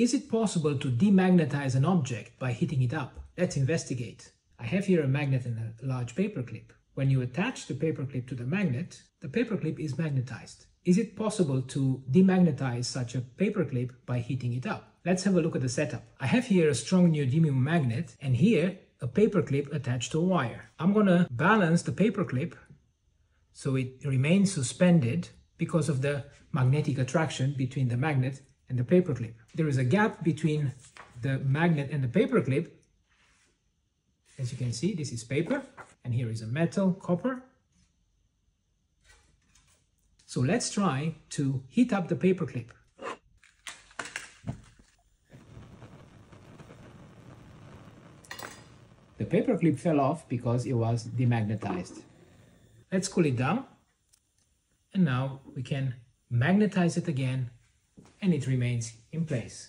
Is it possible to demagnetize an object by heating it up? Let's investigate. I have here a magnet and a large paperclip. When you attach the paperclip to the magnet, the paperclip is magnetized. Is it possible to demagnetize such a paperclip by heating it up? Let's have a look at the setup. I have here a strong neodymium magnet and here a paperclip attached to a wire. I'm gonna balance the paperclip so it remains suspended because of the magnetic attraction between the magnet and the paperclip. There is a gap between the magnet and the paperclip. As you can see, this is paper, and here is a metal, copper. So let's try to heat up the paperclip. The paperclip fell off because it was demagnetized. Let's cool it down. And now we can magnetize it again and it remains in place.